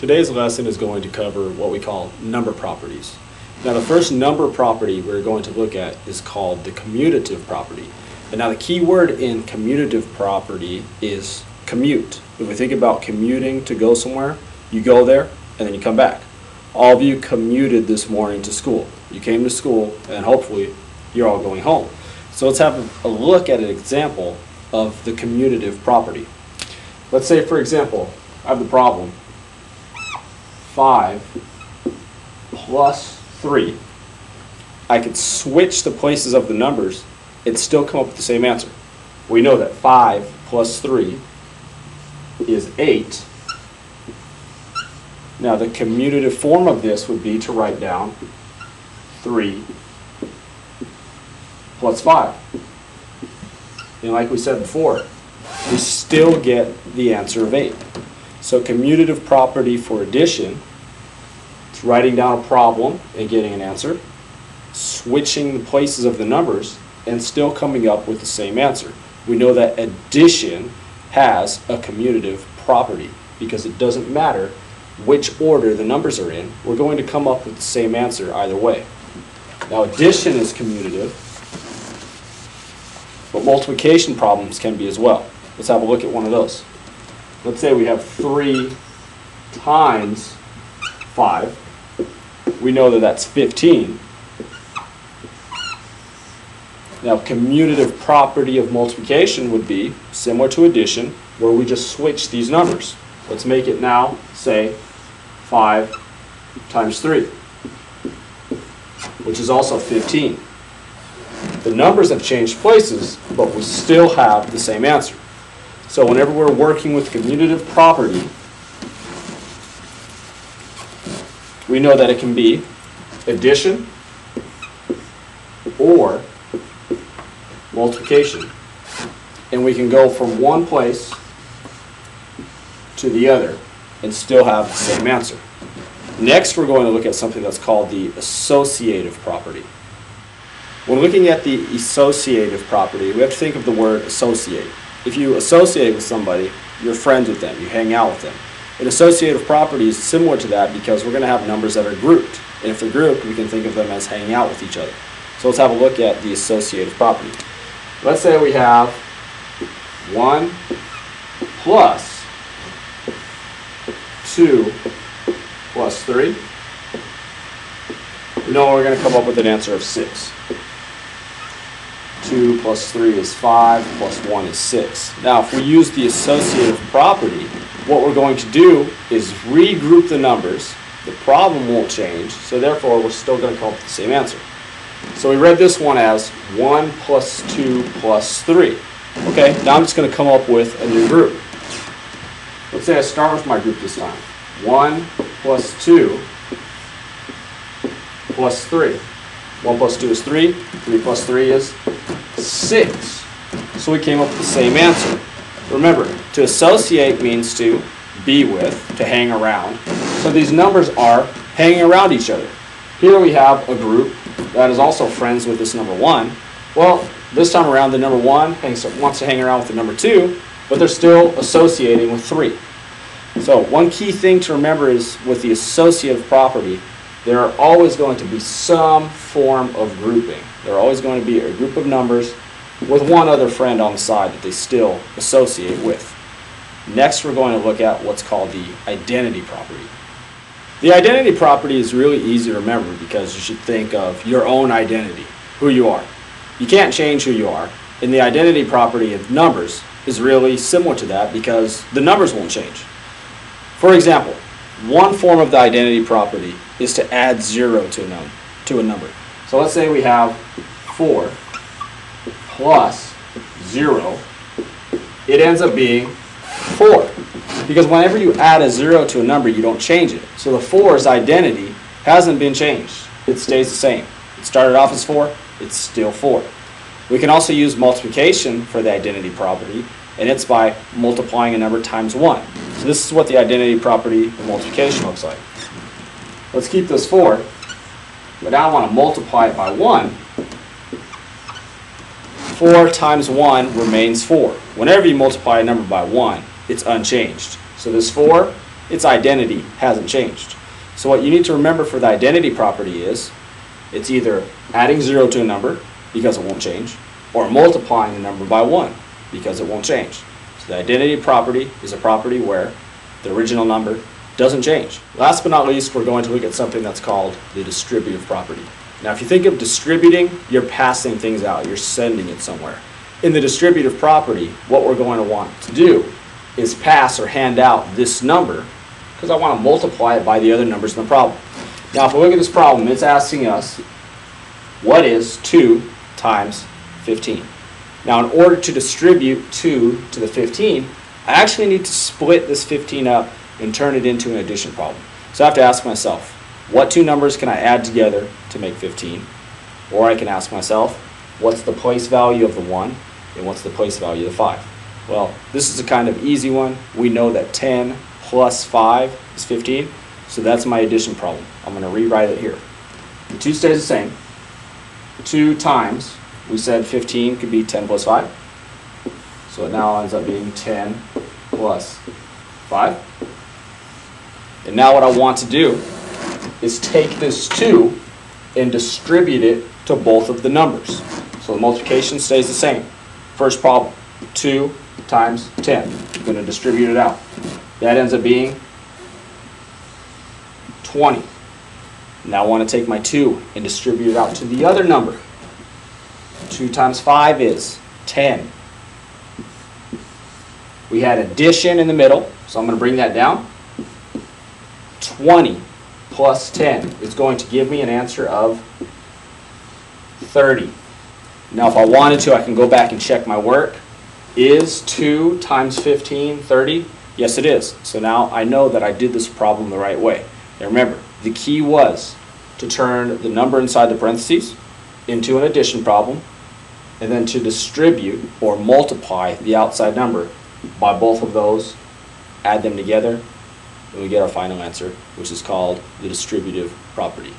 Today's lesson is going to cover what we call number properties. Now, the first number property we're going to look at is called the commutative property. And now, the key word in commutative property is commute. If we think about commuting to go somewhere, you go there and then you come back. All of you commuted this morning to school. You came to school and hopefully you're all going home. So let's have a look at an example of the commutative property. Let's say, for example, I have the problem 5 plus 3. I could switch the places of the numbers and still come up with the same answer. We know that 5 plus 3 is 8. Now, the commutative form of this would be to write down 3 plus 5. And like we said before, we still get the answer of 8. So commutative property for addition, it's writing down a problem and getting an answer, switching the places of the numbers, and still coming up with the same answer. We know that addition has a commutative property because it doesn't matter which order the numbers are in, we're going to come up with the same answer either way. Now addition is commutative, but multiplication problems can be as well. Let's have a look at one of those. Let's say we have 3 times 5. We know that that's 15. Now, commutative property of multiplication would be similar to addition, where we just switch these numbers. Let's make it now, say, 5 times 3, which is also 15. The numbers have changed places, but we still have the same answer. So whenever we're working with commutative property, we know that it can be addition or multiplication. And we can go from one place to the other and still have the same answer. Next, we're going to look at something that's called the associative property. When looking at the associative property, we have to think of the word associate. If you associate with somebody, you're friends with them, you hang out with them. An associative property is similar to that because we're going to have numbers that are grouped. And if they're grouped, we can think of them as hanging out with each other. So let's have a look at the associative property. Let's say we have 1 plus 2 plus 3. We know we're going to come up with an answer of 6. 2 plus 3 is 5, plus 1 is 6. Now, if we use the associative property, what we're going to do is regroup the numbers. The problem won't change, so therefore we're still going to come up with the same answer. So we read this one as 1 plus 2 plus 3. Okay, now I'm just going to come up with a new group. Let's say I start with my group this time. 1 plus 2 plus 3. 1 plus 2 is 3. 3 plus 3 is 6. So we came up with the same answer. Remember, to associate means to be with, to hang around. So these numbers are hanging around each other. Here we have a group that is also friends with this number 1. Well, this time around, the number 1 hangs, wants to hang around with the number 2, but they're still associating with 3. So one key thing to remember is with the associative property, there are always going to be some form of grouping. There are always going to be a group of numbers with one other friend on the side that they still associate with. Next, we're going to look at what's called the identity property. The identity property is really easy to remember because you should think of your own identity, who you are. You can't change who you are, and the identity property of numbers is really similar to that because the numbers won't change. For example, one form of the identity property is to add zero to a, num to a number. So let's say we have 4 plus 0. It ends up being 4. Because whenever you add a 0 to a number, you don't change it. So the 4's identity hasn't been changed. It stays the same. It started off as 4, it's still 4. We can also use multiplication for the identity property, and it's by multiplying a number times 1. So this is what the identity property of multiplication looks like. Let's keep this 4, but now I want to multiply it by 1. 4 times 1 remains 4. Whenever you multiply a number by 1, it's unchanged. So this 4 its identity hasn't changed. So what you need to remember for the identity property is, it's either adding zero to a number, because it won't change, or multiplying the number by one, because it won't change. So the identity property is a property where the original number doesn't change. Last but not least, we're going to look at something that's called the distributive property. Now, if you think of distributing, you're passing things out, you're sending it somewhere. In the distributive property, what we're going to want to do is pass or hand out this number because I want to multiply it by the other numbers in the problem. Now, if we look at this problem, it's asking us, what is 2 times 15? Now, in order to distribute 2 to the 15, I actually need to split this 15 up and turn it into an addition problem. So I have to ask myself, what two numbers can I add together to make 15? Or I can ask myself, what's the place value of the 1 and what's the place value of the 5? Well, this is a kind of easy one. We know that 10 plus 5 is 15, so that's my addition problem. I'm going to rewrite it here. The 2 stays the same. The 2 times, we said 15 could be 10 plus 5. So it now ends up being 10 plus 5. And now what I want to do is take this 2 and distribute it to both of the numbers. So the multiplication stays the same. First problem, 2 times 10. I'm going to distribute it out. That ends up being 20. Now I want to take my 2 and distribute it out to the other number. 2 times 5 is 10. We had addition in the middle, so I'm going to bring that down. 20 plus 10 is going to give me an answer of 30. Now if I wanted to, I can go back and check my work. Is 2 times 15 30? Yes, it is. So now I know that I did this problem the right way. Now remember, the key was to turn the number inside the parentheses into an addition problem and then to distribute or multiply the outside number by both of those, add them together, and we get our final answer, which is called the distributive property.